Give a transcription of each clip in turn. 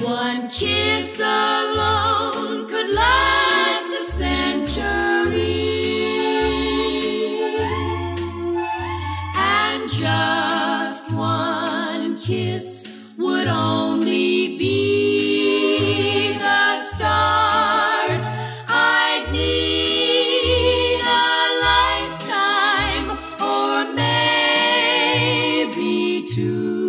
One kiss alone could last a century. And just one kiss would only be the start. I'd need a lifetime or maybe two.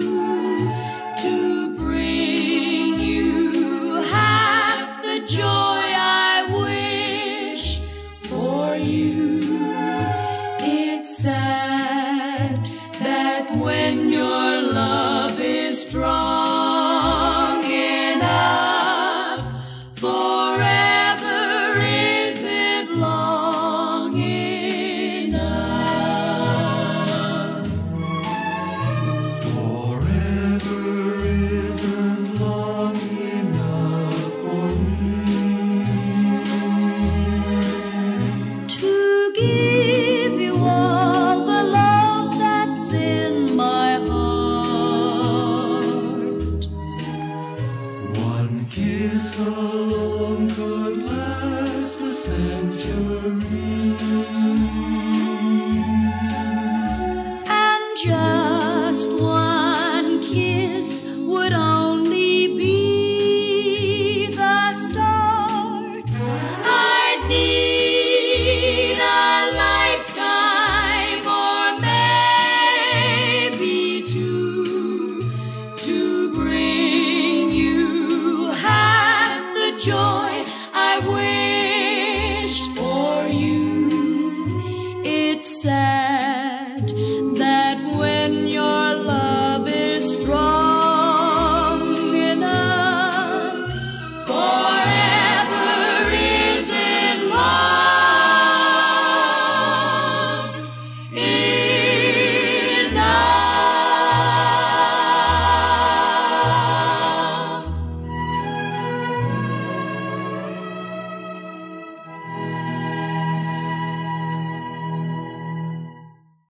kiss alone could last a century. said